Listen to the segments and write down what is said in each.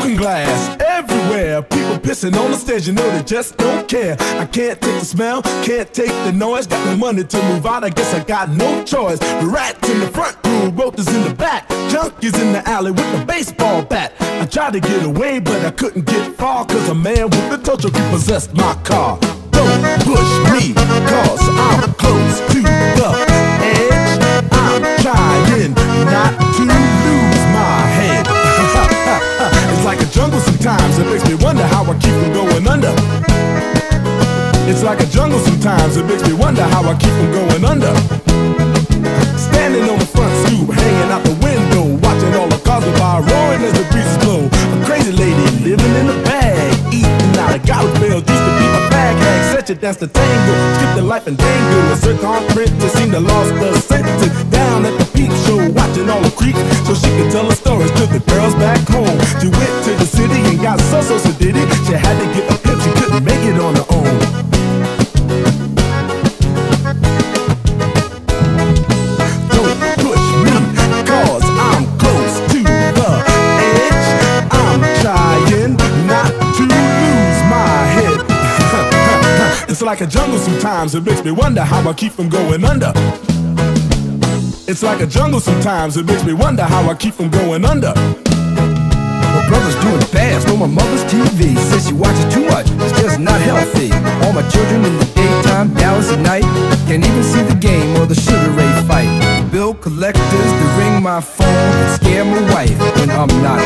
broken glass everywhere. People pissing on the stage, you know they just don't care. I can't take the smell, can't take the noise. Got no money to move out, I guess I got no choice. The Rats in the front room, roaches in the back, junkies in the alley with the baseball bat. I tried to get away, but I couldn't get far, cause a man with a tow truck repossessed my car. Don't It's like a jungle sometimes, it makes me wonder how I keep from going under. Standing on the front stoop, hanging out the window, watching all the cars go by, roaring as the breezes blow. A crazy lady living in a bag, eating out of garbage bales, used to be a bag hag. Such a dance the tango, skip the life and dangle. A zircon princess seemed to lost the senses. Down at the peep show, watching all the creeps, so she could tell her stories to the girls back home. She went it's like a jungle sometimes, it makes me wonder how I keep from going under. It's like a jungle sometimes, it makes me wonder how I keep from going under. My brother's doing fast on my mother's TV. Says she watches too much, it's just not healthy. All my children in the daytime, Dallas at night. Can't even see the game or the Sugar Ray fight. Bill collectors to ring my phone and scare my wife when I'm not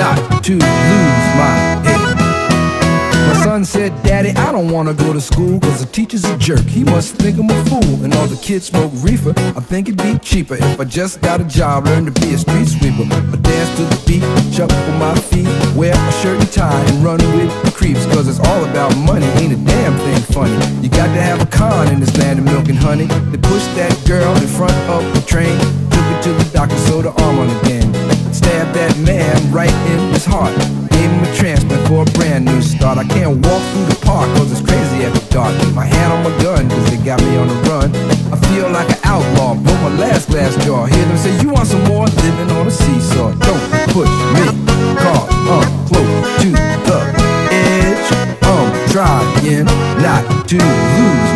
not to lose my head. My son said, Daddy, I don't wanna go to school Cause the teacher's a jerk, he must think I'm a fool. And all the kids smoke reefer, I think it'd be cheaper If I just got a job, learn to be a street sweeper. I dance to the beat, shuffle my feet Wear a shirt and tie and run with the creeps Cause it's all about money, ain't a damn thing funny. You got to have a con in this land of milk and honey. They pushed that girl in front of the train Took her to the doctor, sewed her arm on again Stabbed that man right in his heart. Gave him a transplant for a brand new start. I can't walk through the park cause it's crazy after dark. Keep my hand on my gun cause they got me on the run. I feel like an outlaw, broke my last glass jaw Hear them say you want some more, living on a seesaw. Don't push me, cause uh, I'm close to the edge. I'm trying not to lose